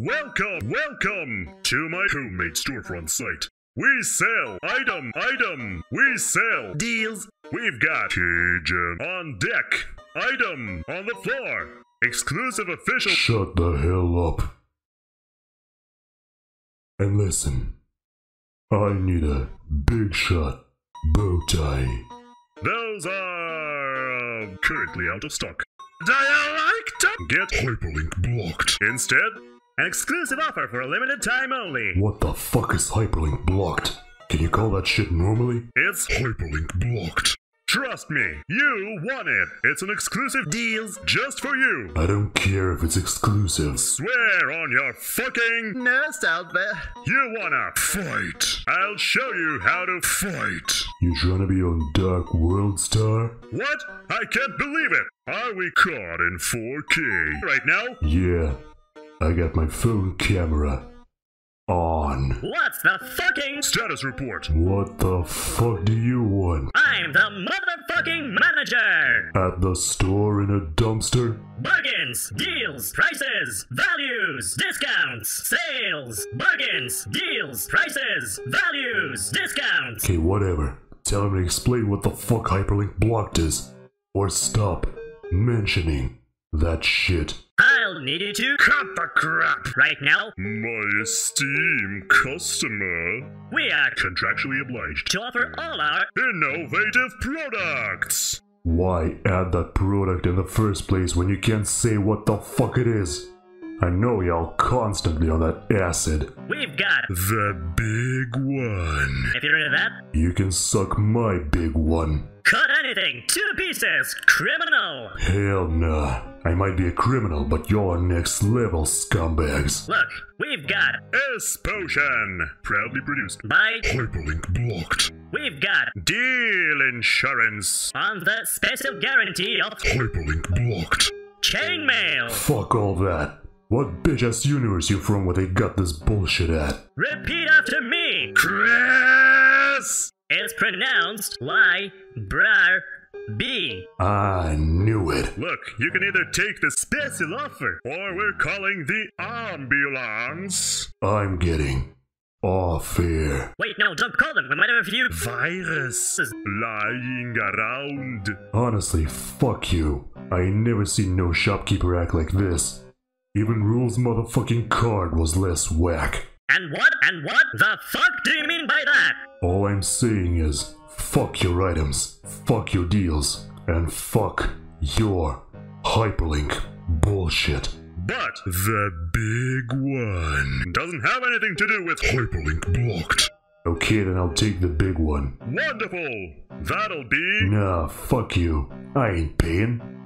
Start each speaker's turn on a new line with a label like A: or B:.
A: Welcome, welcome to my homemade storefront site. We sell item, item. We sell deals. We've got KeyGen on deck, item on the floor, exclusive official.
B: Shut the hell up. And listen, I need a big shot bow tie.
A: Those are uh, currently out of stock. Do you like to get
B: Hyperlink blocked.
A: instead? An exclusive offer for a limited time only.
B: What the fuck is hyperlink blocked? Can you call that shit normally?
A: It's
B: Hyperlink blocked.
A: Trust me, you want it. It's an exclusive deal just for you.
B: I don't care if it's exclusive.
A: Swear on your fucking
C: Nurse out there.
A: you wanna fight. I'll show you how to fight.
B: You trying to be on Dark World Star?
A: What? I can't believe it. Are we caught in 4K right now?
B: Yeah, I got my phone camera on.
D: What's the fucking?
A: Status report.
B: What the fuck do you want?
D: I'm the motherfucking manager!
B: At the store in a dumpster?
D: Bargains, deals, prices, values, discounts, sales, bargains, deals, prices, values, discounts.
B: Okay, whatever. Tell him to explain what the fuck hyperlink blocked is. Or stop mentioning that shit.
D: I'll need you to
A: Cut the crap.
D: right now.
A: My esteemed customer.
D: We are
A: Contractually obliged.
D: to offer all our
A: Innovative products.
B: Why add that product in the first place when you can't say what the fuck it is? I know y'all constantly on that acid.
D: We've got.
A: The big one.
D: If you're into that,
B: You can suck my big one.
D: cut anything to pieces. Criminal.
B: Hell nah. I might be a criminal, but you're next level scumbags.
D: Look, we've got
A: S Potion. Proudly produced.
D: by.
B: Hyperlink blocked.
D: We've got
A: Deal insurance.
D: on the special guarantee of
B: Hyperlink blocked.
D: chainmail.
B: Fuck all that. What bitch ass universe you from where they got this bullshit at?
D: Repeat after me.
A: Kris.
D: It's pronounced Y Brar B.
B: I knew it.
A: Look, you can either take the special offer, or we're calling the ambulance.
B: I'm getting off here.
D: Wait, no, don't call them. We might have a few.
A: Virus lying around.
B: Honestly, fuck you. I ain't never seen no shopkeeper act like this. Even Rouxls motherfucking Kaard was less whack.
D: And what? And what the fuck do you mean by that?
B: All I'm saying is, fuck your items, fuck your deals, and fuck your hyperlink bullshit.
A: But the big one doesn't have anything to do with
B: Hyperlink blocked. Okay, then I'll take the big one.
A: wonderful. That'll be
B: Nah, fuck you. I ain't paying.